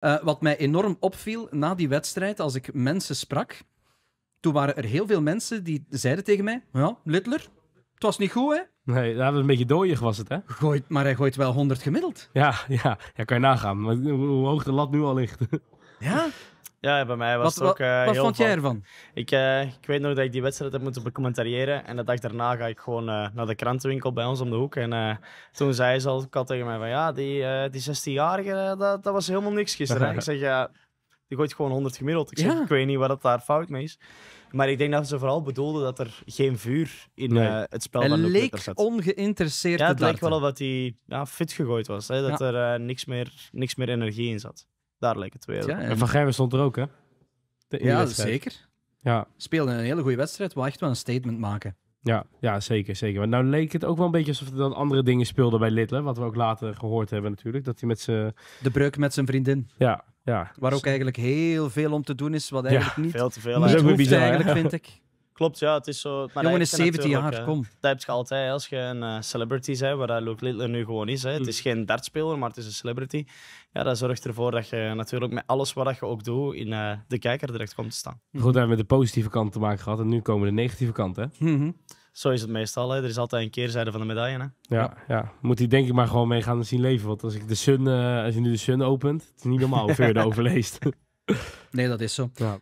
Eh, wat mij enorm opviel na die wedstrijd, als ik mensen sprak, toen waren er heel veel mensen die zeiden tegen mij: Ja, Littler, het was niet goed, hè? Nee, dat was een beetje dooiig was het, hè? Gooit, maar hij gooit wel 100 gemiddeld. Ja, ja, ja kan je nagaan. Maar hoe hoog de lat nu al ligt. Ja? Ja, bij mij was Wat, het ook wat, eh, wat heel vond jij van- ervan? Ik, eh, ik weet nog dat ik die wedstrijd heb moeten becommentariëren. En de dag daarna ga ik gewoon eh, naar de krantenwinkel bij ons om de hoek. En eh, toen zei ze al al tegen mij van ja, die, eh, die 16-jarige, eh, dat, dat was helemaal niks gisteren. hè. ik zeg ja, die gooit gewoon 100 gemiddeld. Ik zeg, Ja. ik weet niet wat het daar fout mee is. Maar ik denk dat ze vooral bedoelden dat er geen vuur in Nee. eh, het spel van Luke leek zat. ongeïnteresseerd Ja, het leek wel dat hij ja, fit gegooid was. Hè? Dat Ja. er eh, niks, meer, niks meer energie in zat. Daar leek het weer. op. Ja, En en- Van Gerwen stond er ook, hè? De- ja wedstrijd. zeker. Ja, Speelde een hele goede wedstrijd, wil echt wel een statement maken. ja, ja, zeker, zeker. Maar nou leek het ook wel een beetje alsof er dan andere dingen speelden bij Littler. Wat we ook later gehoord hebben natuurlijk. Dat hij met zijn... De breuk met zijn vriendin, Ja, ja. waar ook eigenlijk heel veel om te doen is, wat eigenlijk niet, Veel te veel. niet hoeft eigenlijk, vind ik. Klopt, ja, het is zo. Maar Jongen is heeft je 17 jaar, kom. Dat heb je altijd hè, als je een eh, celebrity bent, waar dat Luke Littler nu gewoon is. Hè. Het Mm. is geen dartspeler, maar het is een celebrity. Ja, dat zorgt ervoor dat je natuurlijk met alles wat je ook doet in eh, de kijker direct komt te staan. Goed, we hebben met de positieve kant te maken gehad. En nu komen de negatieve kanten, hè? Mhm. Zo is het meestal. Hè. Er is altijd een keerzijde van de medaille. Hè. Ja, ja. Moet hij denk ik maar gewoon mee gaan zien leven. Want als ik de Sun, eh, als je nu de Sun opent, het is niet normaal hoeveel je erover leest. Nee, dat is zo. Ja.